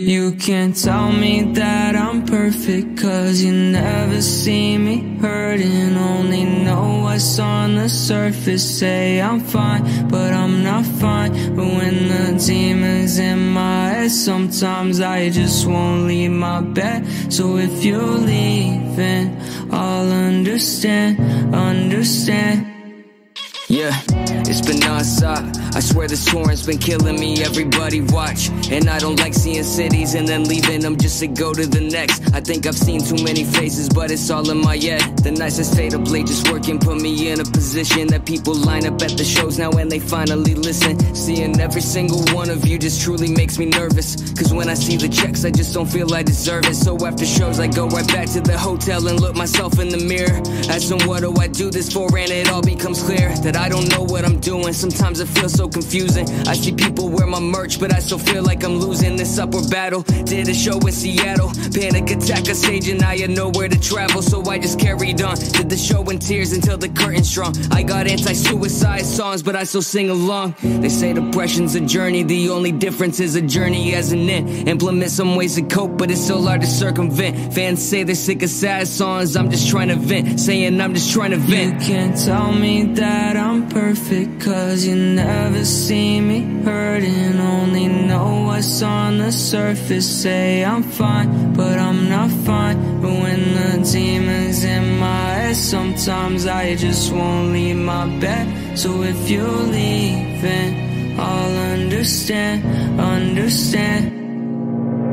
You can't tell me that I'm perfect Cause you never see me hurting. Only know what's on the surface. Say I'm fine, but I'm not fine. But when the demons in my head Sometimes I just won't leave my bed. So if you're leaving I'll understand, understand. Yeah, it's been non-stop. I swear this touring's been killing me Everybody watch. And I don't like seeing cities And then leaving them just to go to the next. I think I've seen too many faces But it's all in my head. The nights I stayed up late just working Put me in a position That people line up at the shows now And they finally listen. Seeing every single one of you Just truly makes me nervous. Cause when I see the checks I just don't feel I deserve it. So after shows I go right back to the hotel And look myself in the mirror. Asking what do I do this for? And it all becomes clear That I don't know what I'm doing Sometimes it feels so confusing. I see people wear my merch But I still feel like I'm losing this upward battle. Did a show in Seattle. Panic attack a stage and I had nowhere to travel So I just carried on. Did the show in tears until the curtain's strong I got anti-suicide songs But I still sing along. They say depression's a journey. The only difference is a journey as an end Implement some ways to cope But it's so hard to circumvent. Fans say they're sick of sad songs. I'm just trying to vent. Saying I'm just trying to vent. You can't tell me that I'm perfect Cause you never see me hurting Only know what's on the surface. Say I'm fine, but I'm not fine. But when the demon's in my head Sometimes I just won't leave my bed. So if you're leaving I'll understand, understand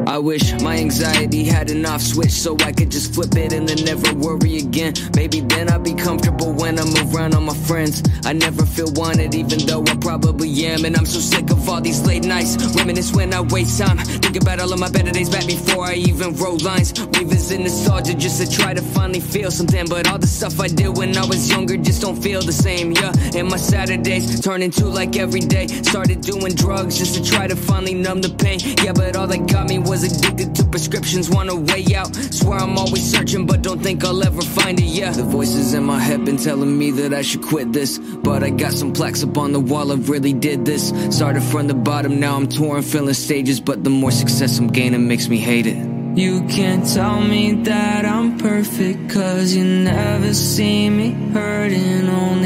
I wish my anxiety had an off switch so I could just flip it and then never worry again. Maybe then I'd be comfortable when I'm around all my friends. I never feel wanted even though I probably am. And I'm so sick of all these late nights. Reminisce when I waste time. Think about all of my better days back before I even wrote lines. Revisit nostalgia just to try to finally feel something. But all the stuff I did when I was younger just don't feel the same, yeah. And my Saturdays turn into like every day. Started doing drugs just to try to finally numb the pain. Yeah, but all that got me was addicted to prescriptions, want a way out. Swear I'm always searching, but don't think I'll ever find it, yeah. The voices in my head been telling me that I should quit this. But I got some plaques up on the wall, I really did this. Started from the bottom, now I'm touring, filling stages. But the more success I'm gaining makes me hate it. You can't tell me that I'm perfect Cause you never see me hurting Only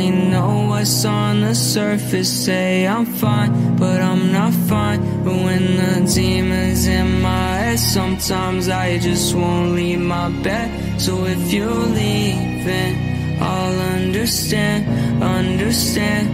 what's on the surface Say I'm fine, but I'm not fine. But when the demon's in my head Sometimes I just won't leave my bed. So if you're leaving I'll understand, understand